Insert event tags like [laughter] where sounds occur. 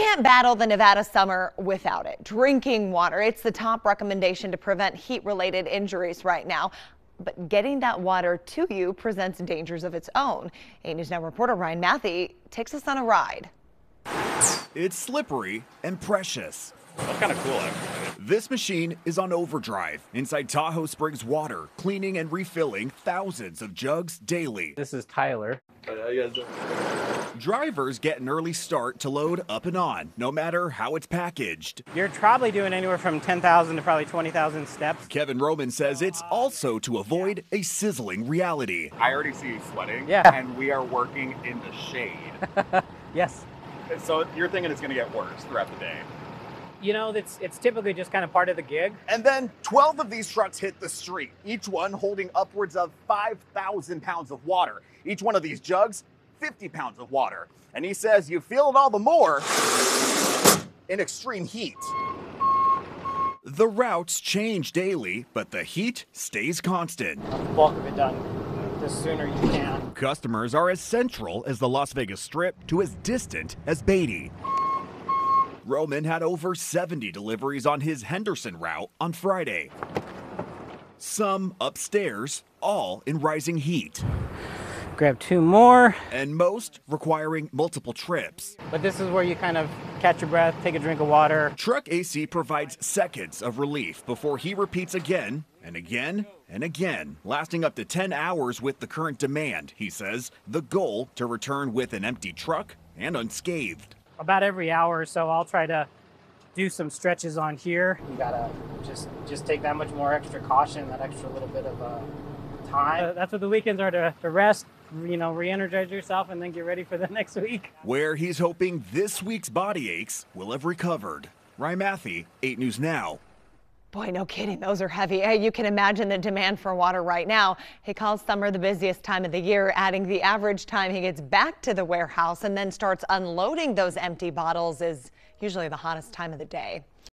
can't battle the Nevada summer without it. Drinking water, it's the top recommendation to prevent heat related injuries right now. But getting that water to you presents dangers of its own. 8 News Now reporter Ryan Matthey takes us on a ride. It's slippery and precious. That's kind of cool, actually. This machine is on overdrive inside Tahoe Springs Water, cleaning and refilling thousands of jugs daily. This is Tyler. Drivers get an early start to load up and on, no matter how it's packaged. You're probably doing anywhere from 10,000 to probably 20,000 steps. Kevin Roman says it's also to avoid a sizzling reality. I already see you sweating. Yeah. And we are working in the shade. [laughs] Yes. so you're thinking it's going to get worse throughout the day. You know, it's it's typically just kind of part of the gig. And then 12 of these trucks hit the street, each one holding upwards of 5,000 pounds of water. Each one of these jugs, 50 pounds of water. And he says you feel it all the more in extreme heat. The routes change daily, but the heat stays constant. The bulk of it done the sooner you can. Customers are as central as the Las Vegas Strip to as distant as Beatty. Roman had over 70 deliveries on his Henderson route on Friday. Some upstairs, all in rising heat, Grab two more, and most requiring multiple trips. but this is where you kind of catch your breath, take a drink of water. Truck AC provides seconds of relief before he repeats again and again and again, lasting up to 10 hours with the current demand, he says. The goal to return with an empty truck and unscathed. About every hour or so, I'll try to do some stretches on here. You gotta just just take that much more extra caution, that extra little bit of uh, time. that's what the weekends are to, to rest, you know, re-energize yourself, and then get ready for the [laughs] next week. Where he's hoping this week's body aches will have recovered. Ryan Matthey, 8 News Now. Boy, no kidding, those are heavy. You can imagine the demand for water right now. He calls summer the busiest time of the year, adding the average time he gets back to the warehouse and then starts unloading those empty bottles is usually the hottest time of the day.